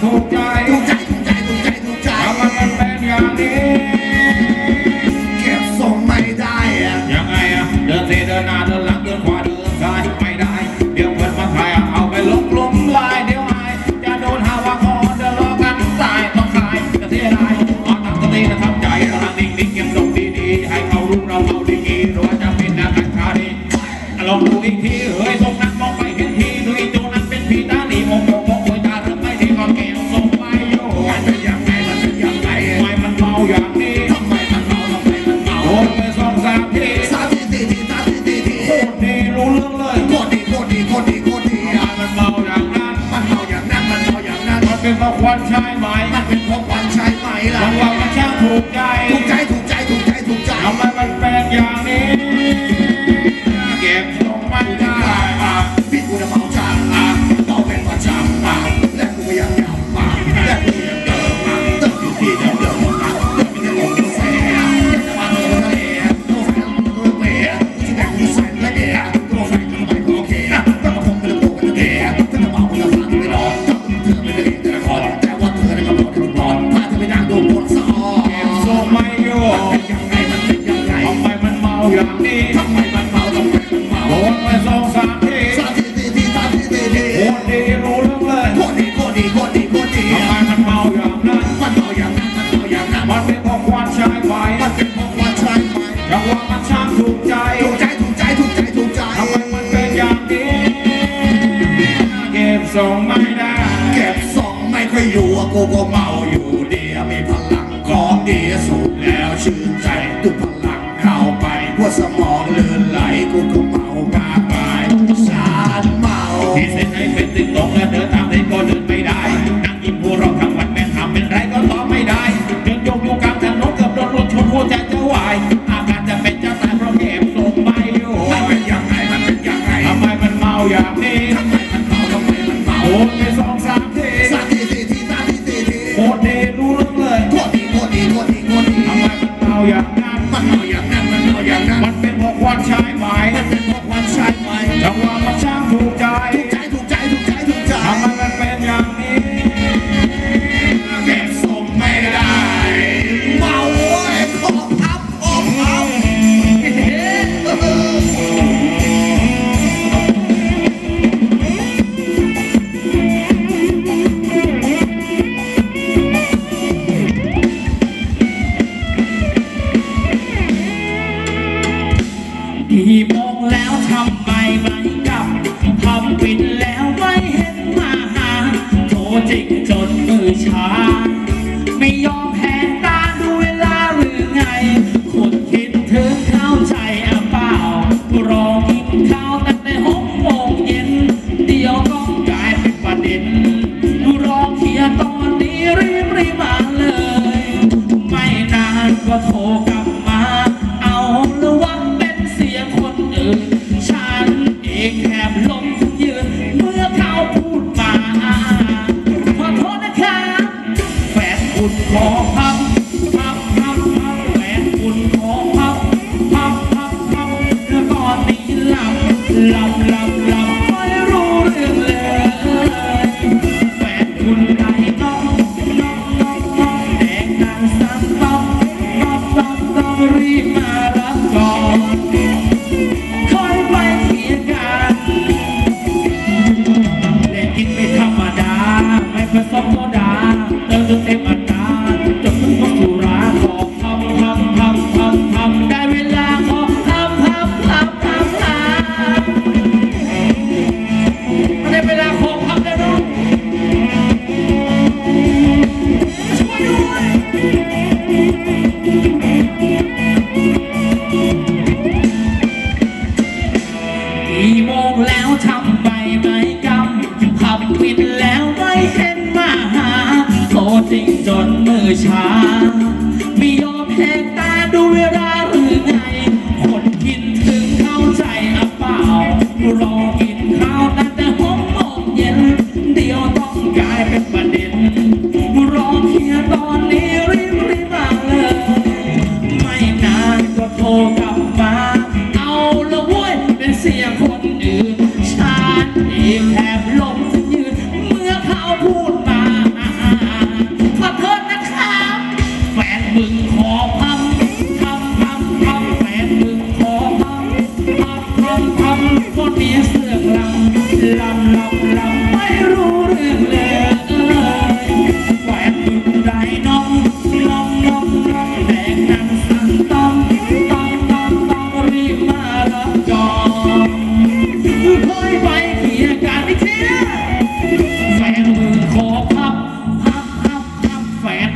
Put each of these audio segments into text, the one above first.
Don't. like this. was a model กี่โมงแล้วทำไปไม่กำขับวินแล้วไม่เห็นมหาโทจนมือชา what you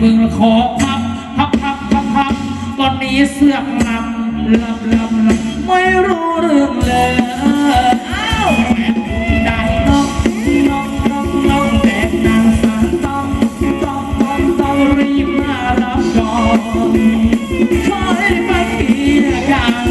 มึงขอพับพับพับพับพับตอนนี้เสื้อกลัำลัำลัำลับไม่รู้เรื่องเลยได้น้องน้องน้องน้องแต่นางสาวต้องต้องต้องต้องรีบมารับก่อนคอยมาเกี่ยกัน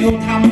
you come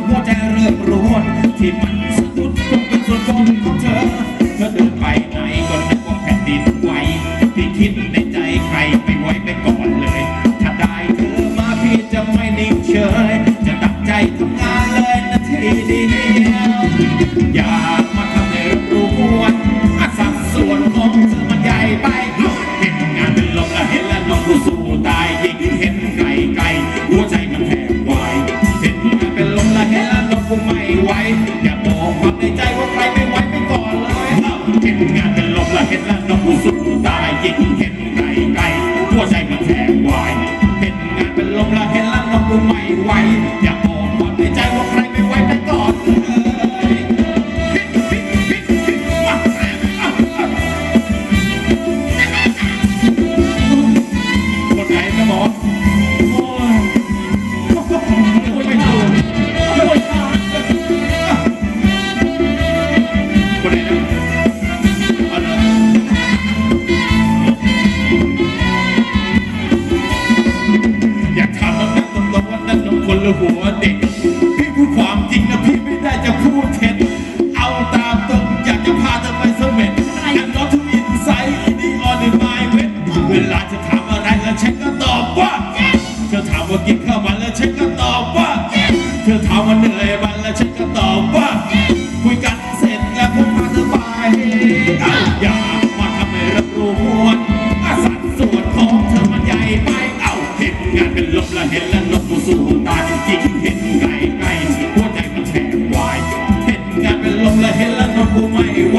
ละเห็นละนกกูสู้ตาจริงเห็นไก่ไก่หัวใจมันแตกวายเห็นงานเป็นลมละเห็นละนกกูไม่ไหว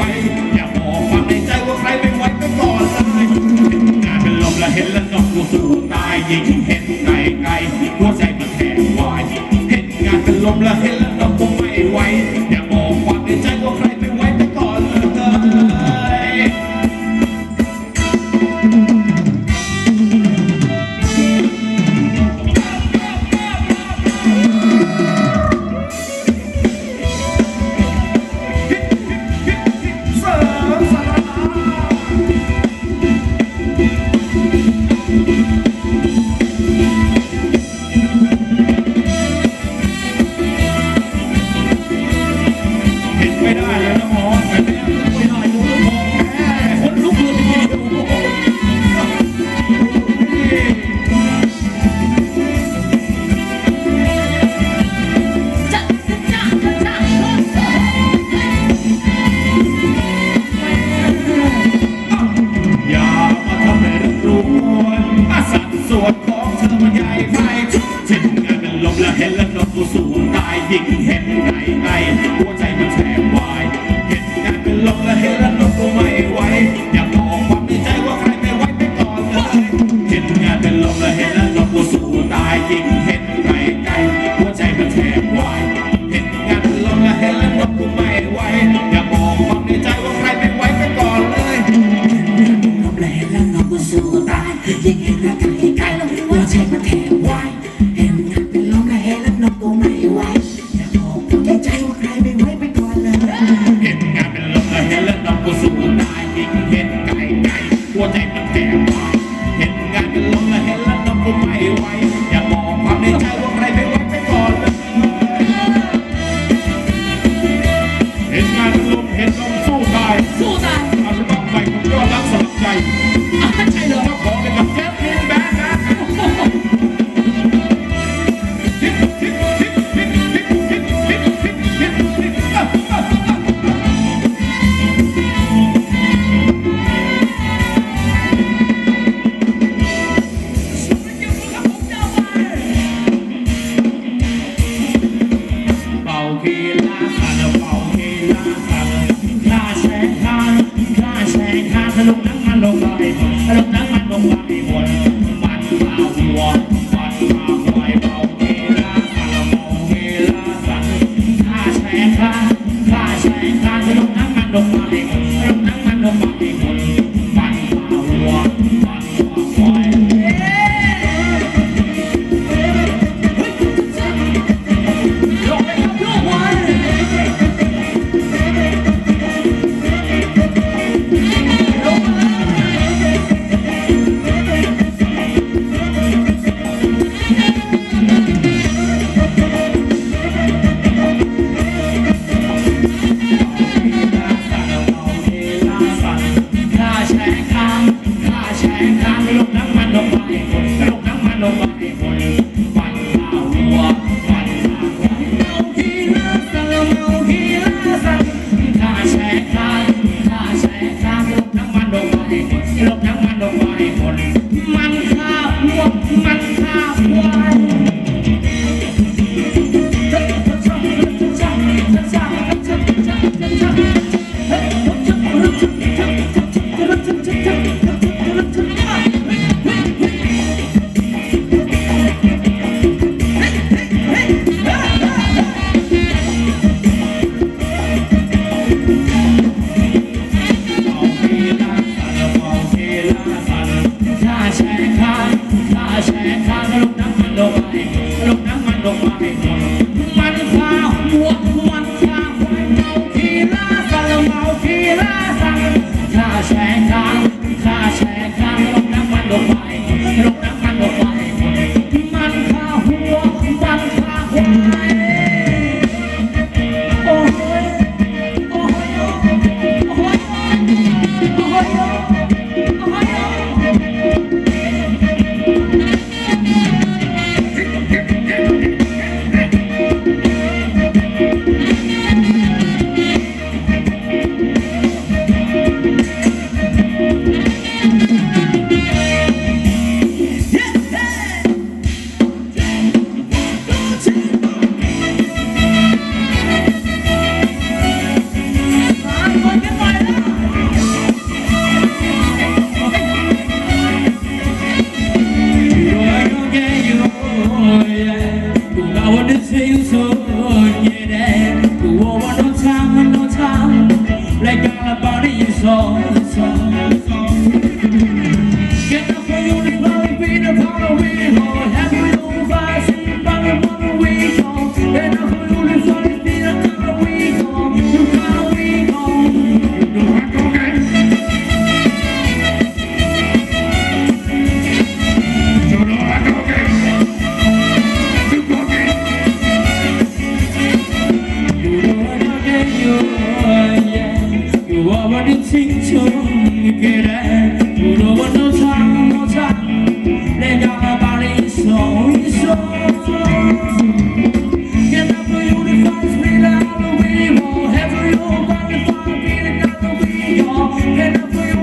อย่าบอกความในใจว่าใครไม่ไหวไปก่อนเลยเห็นงานเป็นลมละเห็นละนกกูสู้ตายจริงเห็นไก่ไก่หัวใจมันแตกวายเห็นงานเป็นลมละเห็นละ Hiện and I feel